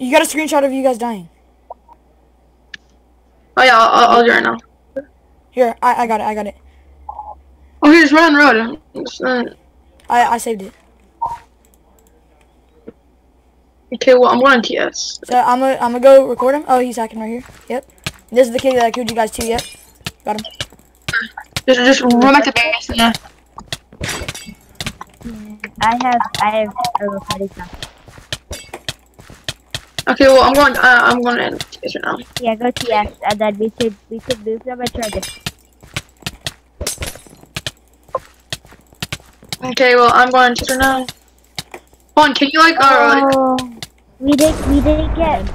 You got a screenshot of you guys dying. Oh yeah, I'll, I'll, I'll do it right now. Here, I, I got it. I got it. Oh, here's run road. Just, I, I saved it. Okay, well I'm going to TS. So I'm gonna I'm gonna go record him. Oh, he's hacking right here. Yep. This is the kid that I killed you guys too. Yep. Got him. Just just run back to base. Yeah. I have I have a recording now. Okay, well I'm going. Uh, I'm going to end TS right now. Yeah, go TS and then we could we could move them and try this. Okay, well I'm going to now. Hold on, can you like uh? Oh, we did we did get